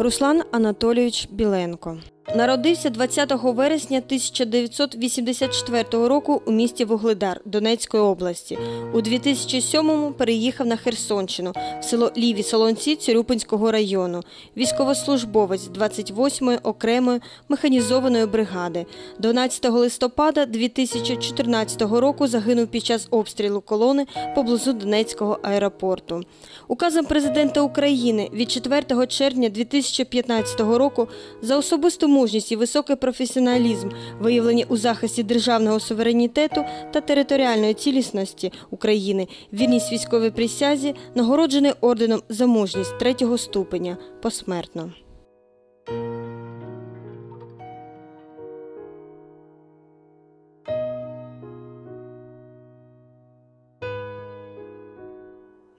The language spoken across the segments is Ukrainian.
Руслан Анатолійович Біленко. Народився 20 вересня 1984 року у місті Вугледар Донецької області. У 2007-му переїхав на Херсонщину в село Ліві Солонці Цюрюпинського району. Військовослужбовець 28-ї окремої механізованої бригади. 12 листопада 2014 року загинув під час обстрілу колони поблизу Донецького аеропорту. Указом президента України від 4 червня 2015 року за особисту мужність і високий професіоналізм, виявлені у захисті державного суверенітету та територіальної цілісності України, вірність військовій присязі, нагороджений орденом за мужність третього ступеня посмертно.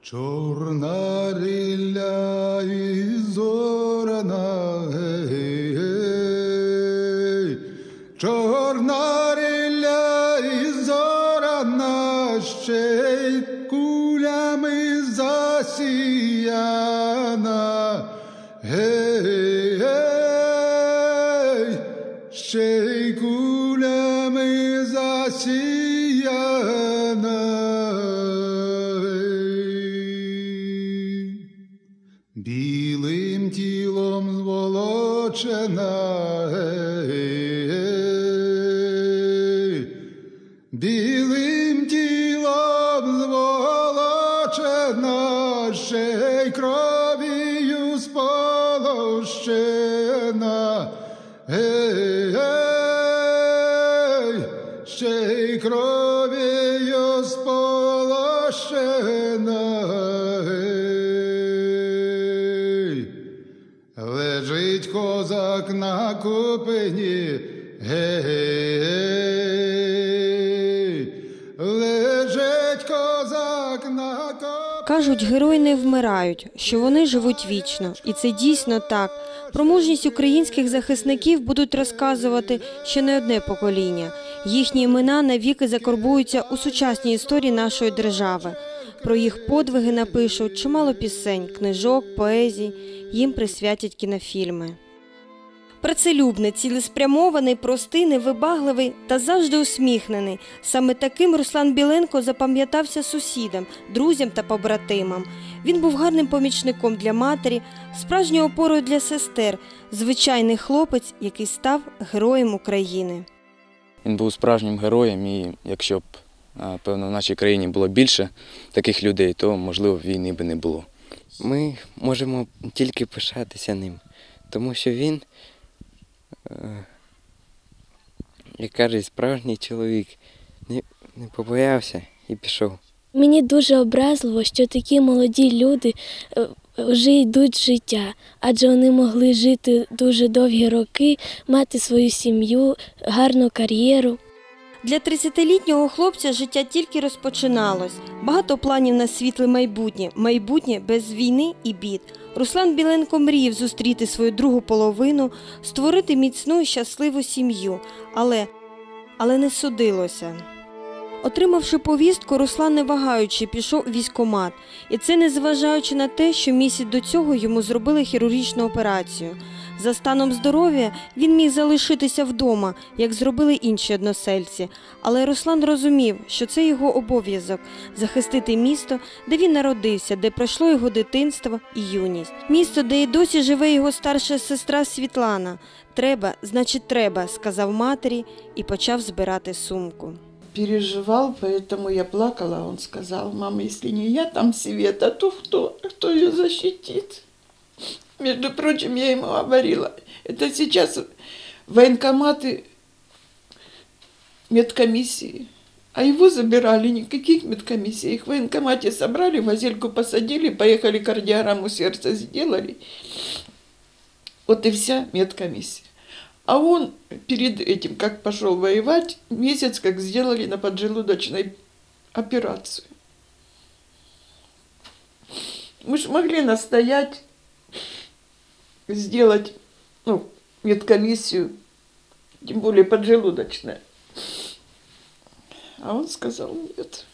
Чорна Messiana. Hey. Й кров'ю сполощена, гей, гей. ще й кров'ю сполощена. Лежить козак на купині, Кажуть, герої не вмирають, що вони живуть вічно, і це дійсно так. Про мужність українських захисників будуть розказувати ще не одне покоління. Їхні імена навіки закорбуються у сучасній історії нашої держави. Про їх подвиги напишуть чимало пісень, книжок, поезій. Їм присвятять кінофільми. Працелюбний, цілеспрямований, простий, невибагливий та завжди усміхнений. Саме таким Руслан Біленко запам'ятався сусідам, друзям та побратимам. Він був гарним помічником для матері, справжньою опорою для сестер, звичайний хлопець, який став героєм України. Він був справжнім героєм, і якщо б, певно, в нашій країні було більше таких людей, то, можливо, війни би не було. Ми можемо тільки пишатися ним, тому що він, як кажуть, справжній чоловік, не, не побоявся і пішов. Мені дуже образливо, що такі молоді люди е, вже йдуть життя, адже вони могли жити дуже довгі роки, мати свою сім'ю, гарну кар'єру. Для 30-літнього хлопця життя тільки розпочиналось. Багато планів на світле майбутнє, майбутнє без війни і бід. Руслан Біленко мріяв зустріти свою другу половину, створити міцну і щасливу сім'ю, але, але не судилося. Отримавши повістку, Руслан, не вагаючи, пішов у військомат, І це незважаючи на те, що місяць до цього йому зробили хірургічну операцію. За станом здоров'я він міг залишитися вдома, як зробили інші односельці. Але Руслан розумів, що це його обов'язок захистити місто, де він народився, де пройшло його дитинство і юність. Місто, де й досі живе його старша сестра Світлана. Треба, значить, треба, сказав матері і почав збирати сумку. переживал, поэтому я плакала. Он сказал, мама, если не я там Света, то кто? Кто ее защитит? Между прочим, я ему говорила, это сейчас военкоматы, медкомиссии. А его забирали, никаких медкомиссий. Их в военкомате собрали, в азельку посадили, поехали кардиограмму сердца сделали. Вот и вся медкомиссия. А он перед этим, как пошел воевать, месяц как сделали на поджелудочной операцию. Мы ж могли настоять, сделать ну, медкомиссию, тем более поджелудочная. А он сказал нет.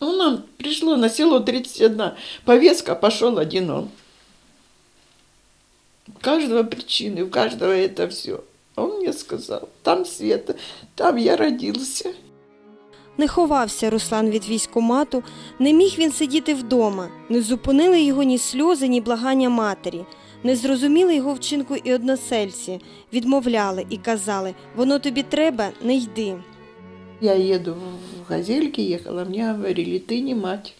Ну, нам пришло на село 31 повестка, пошел один он. У каждого причины, у каждого это все. А он мне сказал, там Света, там я родился. Не ховався Руслан від військомату, не міг він сидіти вдома, не зупинили його ні сльози, ні благання матері. Не зрозуміли його вчинку і односельці, відмовляли і казали воно тобі треба, не йди. Я їду в газельки, їхала, мені говорили, ти не мать.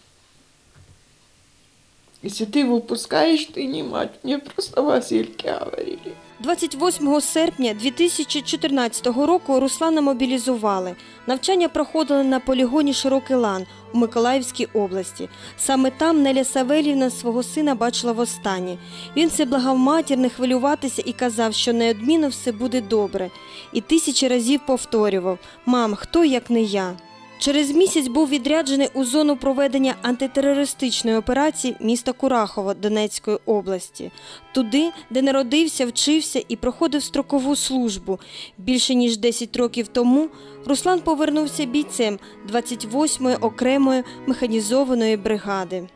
Если ты его пускаешь, ты не мать. Мне просто в газельке говорили. 28 серпня 2014 року Руслана мобілізували. Навчання проходили на полігоні Широкий Лан у Миколаївській області. Саме там Неля Савелівна свого сина бачила востаннє. Він все благав матір не хвилюватися і казав, що неодмінно все буде добре. І тисячі разів повторював: Мам, хто як не я? Через місяць був відряджений у зону проведення антитерористичної операції міста Курахово Донецької області, туди, де народився, вчився і проходив строкову службу. Більше ніж 10 років тому Руслан повернувся бійцем 28-ї окремої механізованої бригади.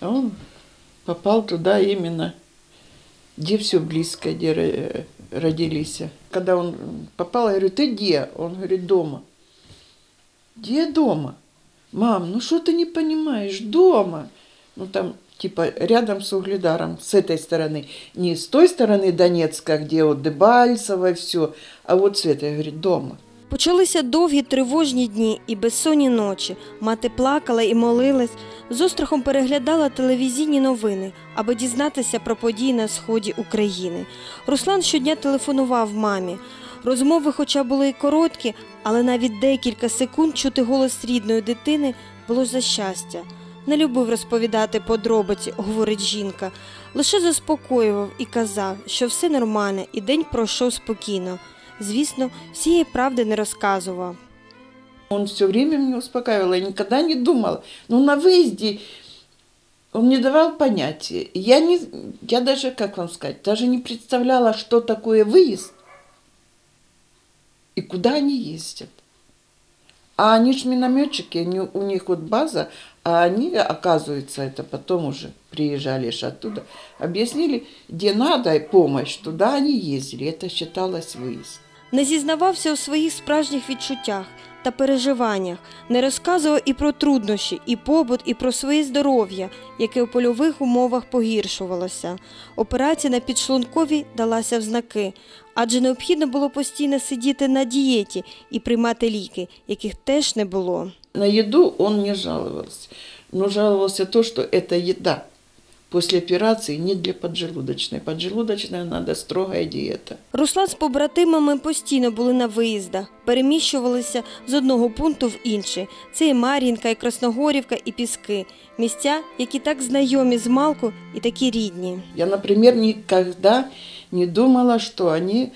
А он попал туда именно, где все близко, где ро- родились. Когда он попал, я говорю, ты где? Он говорит, дома Где дома? Мам, ну что ты не понимаешь? Дома. Ну там типа рядом с Угледаром, с этой стороны. Не с той стороны Донецка, где вот Дебальцево все, а вот с этой, говорит, дома. Почалися довгі тривожні дні і безсонні ночі. Мати плакала і молилась, з острахом переглядала телевізійні новини, аби дізнатися про події на сході України. Руслан щодня телефонував мамі. Розмови, хоча були й короткі, але навіть декілька секунд чути голос рідної дитини було за щастя. Не любив розповідати подробиці, говорить жінка. Лише заспокоював і казав, що все нормально, і день пройшов спокійно. Звісно, всієї правди не розказував. Он все время меня успокаивал, я никогда не думала. Но на выезде он мне давал понятие. Я, не, я даже, как вам сказать, даже не представляла, что такое выезд и куда они ездят. А они ж минометчики, они, у них вот база, а они, оказывается, это потом уже приезжали ж оттуда, объяснили, где надо помощь, туда они ездили. Это считалось выезд. Не зізнавався у своїх справжніх відчуттях та переживаннях, не розказував і про труднощі, і побут, і про своє здоров'я, яке у польових умовах погіршувалося. Операція на підшлунковій далася в знаки, адже необхідно було постійно сидіти на дієті і приймати ліки, яких теж не було. На еду он не жаловался, но жаловался то, что это еда после операции не для поджелудочной. Поджелудочная надо строгая диета. Руслан з побратимами постійно були на виїздах, переміщувалися з одного пункту в інший. Це і Мар'їнка, і Красногорівка, і Піски. Місця, які так знайомі з Малку і такі рідні. Я, например, никогда не думала, что они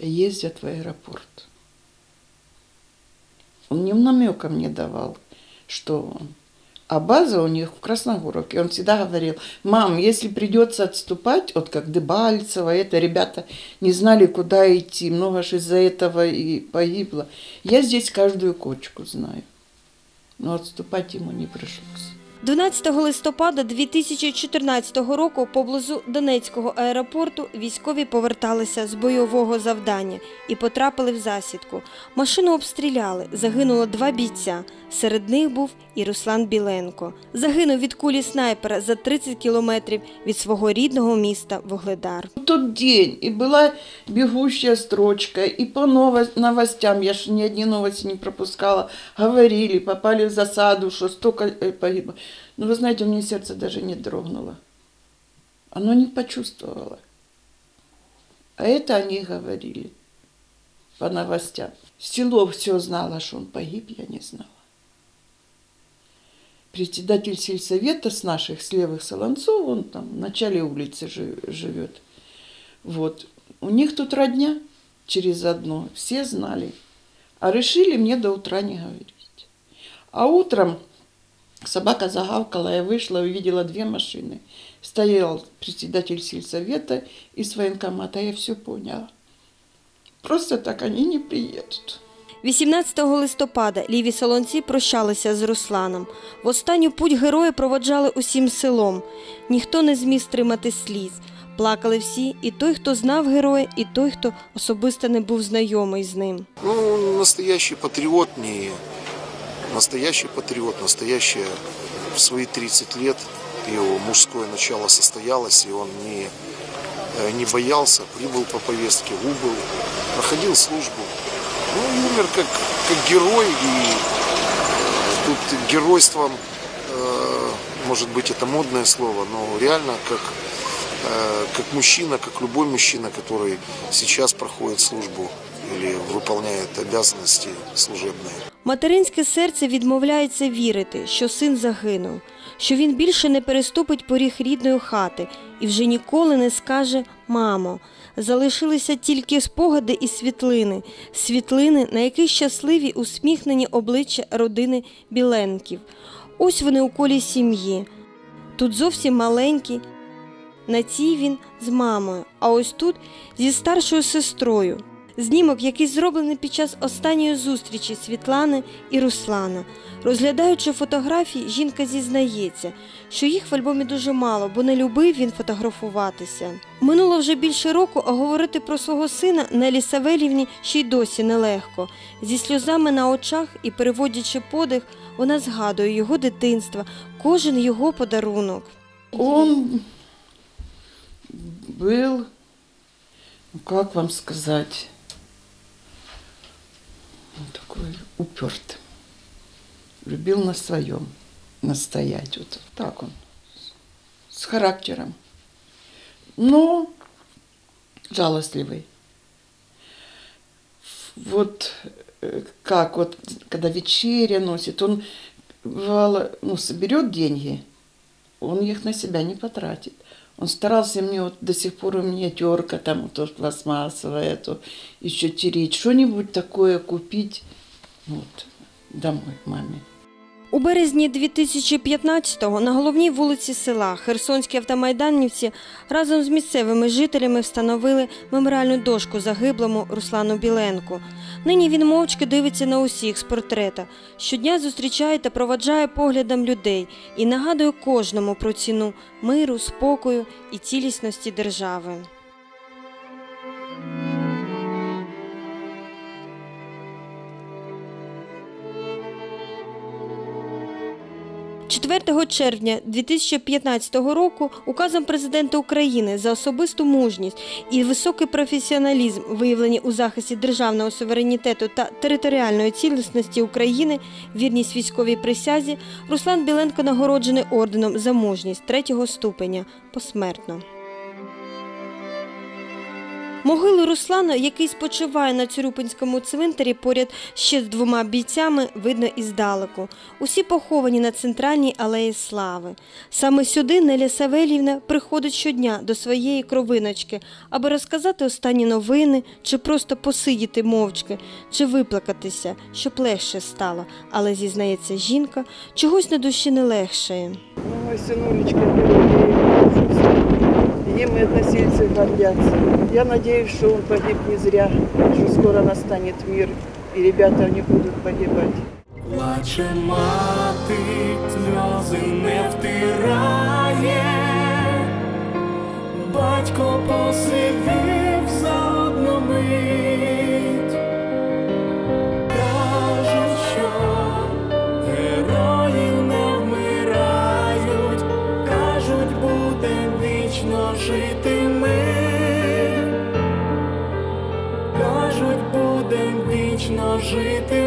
ездят в аэропорт. Он ни намеком не давал, что он. А база у них в Красногоровке. Он всегда говорил, мам, если придется отступать, вот как Дебальцево, это ребята не знали, куда идти, много же из-за этого и погибло. Я здесь каждую кочку знаю. Но отступать ему не пришлось. 12 листопада 2014 року поблизу Донецького аеропорту військові поверталися з бойового завдання і потрапили в засідку. Машину обстріляли, загинуло два бійця. Серед них був і Руслан Біленко. Загинув від кулі снайпера за 30 кілометрів від свого рідного міста Вугледар. В тот день и была бегущая строчка, и по новостям, я же ни одни новости не пропускала, говорили, попали в засаду, что столько э, погибло. Но вы знаете, у меня сердце даже не дрогнуло. Оно не почувствовало. А это они говорили по новостям. Село все знало, что он погиб, я не знала. Председатель сельсовета с наших, с левых Солонцов, он там в начале улицы жи- живет. Вот. У них тут родня через одно, все знали. А решили мне до утра не говорить. А утром собака загавкала, я вышла, увидела две машины. Стоял председатель сельсовета и с военкомата, я все поняла. Просто так они не приедут. 18 листопада ліві солонці прощалися з Русланом. В останню путь герої проводжали усім селом. Ніхто не зміг стримати сліз. Плакали всі, і той, хто знав героя, і той, хто особисто не був знайомий з ним. Ну, настоящий патриот, не настоящий патриот, настоящий в свои 30 лет его мужское начало состоялось, и он не, э, не боялся, прибыл по повестке, убыл, проходил службу. Ну, и умер как, как герой, и тут геройством, э, может быть, это модное слово, но реально как, э, как мужчина, как любой мужчина, который сейчас проходит службу или выполняет обязанности служебные. Материнське серце відмовляється вірити, що син загинув, що він більше не переступить поріг рідної хати і вже ніколи не скаже Мамо. Залишилися тільки спогади і світлини, світлини, на яких щасливі усміхнені обличчя родини Біленків. Ось вони у колі сім'ї. Тут зовсім маленький. На цій він з мамою, а ось тут зі старшою сестрою. Знімок, який зроблений під час останньої зустрічі Світлани і Руслана. Розглядаючи фотографії, жінка зізнається, що їх в альбомі дуже мало, бо не любив він фотографуватися. Минуло вже більше року, а говорити про свого сина Нелі Савелівні ще й досі нелегко. Зі сльозами на очах і переводячи подих, вона згадує його дитинства, кожен його подарунок. Он был, ну как вам сказать, он такой упертый. Любил на своем настоять. Вот так он, с характером. Но жалостливый. Вот э, как вот, когда вечеря носит, он бывало, ну, соберет деньги, он их на себя не потратит. Он старался мне вот до сих пор у меня терка там вот пластмассовая, то еще тереть, что-нибудь такое купить вот, домой маме. У березні 2015-го на головній вулиці села Херсонські автомайданівці разом з місцевими жителями встановили меморіальну дошку загиблому Руслану Біленку. Нині він мовчки дивиться на усіх з портрета. Щодня зустрічає та проваджає поглядом людей і нагадує кожному про ціну миру, спокою і цілісності держави. 4 червня 2015 року указом президента України за особисту мужність і високий професіоналізм, виявлені у захисті державного суверенітету та територіальної цілісності України, вірність військовій присязі, Руслан Біленко нагороджений орденом за мужність третього ступеня посмертно. Могилу Руслана, який спочиває на Цюрюпинському цвинтарі поряд ще з двома бійцями, видно іздалеку. Усі поховані на центральній алеї Слави. Саме сюди Неля Савелівна приходить щодня до своєї кровиночки, аби розказати останні новини, чи просто посидіти мовчки, чи виплакатися, щоб легше стало. Але зізнається жінка, чогось на душі не легшає. Ну, герой, Им и односельцы гордятся. Я надеюсь, что он погиб не зря, что скоро настанет мир, и ребята не будут погибать. Плаче мати, сльози не втирає, батько посивів жити